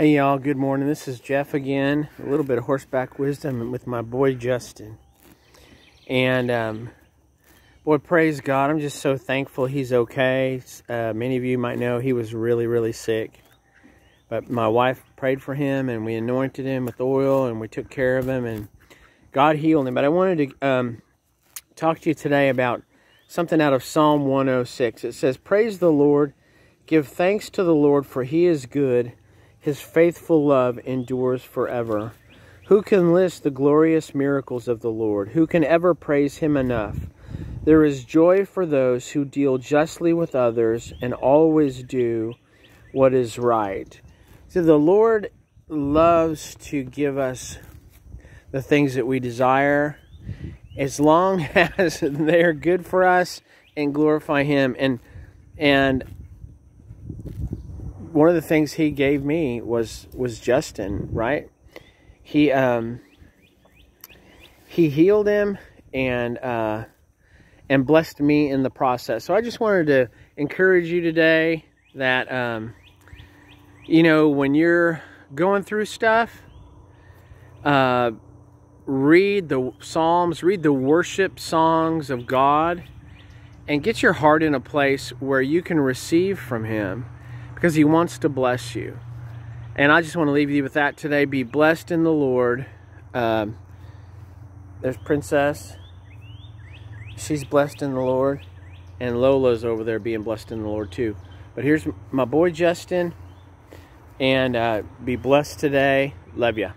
Hey y'all, good morning. This is Jeff again. A little bit of horseback wisdom with my boy Justin. And um, boy, praise God. I'm just so thankful he's okay. Uh, many of you might know he was really, really sick. But my wife prayed for him and we anointed him with oil and we took care of him and God healed him. But I wanted to um, talk to you today about something out of Psalm 106. It says, Praise the Lord, give thanks to the Lord, for he is good his faithful love endures forever. Who can list the glorious miracles of the Lord? Who can ever praise him enough? There is joy for those who deal justly with others and always do what is right. So the Lord loves to give us the things that we desire as long as they're good for us and glorify him and and one of the things he gave me was was Justin, right? He um he healed him and uh and blessed me in the process. So I just wanted to encourage you today that um you know when you're going through stuff uh read the psalms, read the worship songs of God and get your heart in a place where you can receive from him because he wants to bless you. And I just want to leave you with that today. Be blessed in the Lord. Um, there's Princess. She's blessed in the Lord. And Lola's over there being blessed in the Lord too. But here's my boy Justin. And uh, be blessed today. Love ya.